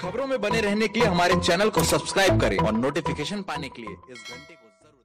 खबरों में बने रहने के लिए हमारे चैनल को सब्सक्राइब करें और नोटिफिकेशन पाने के लिए इस घंटे को ज़रूर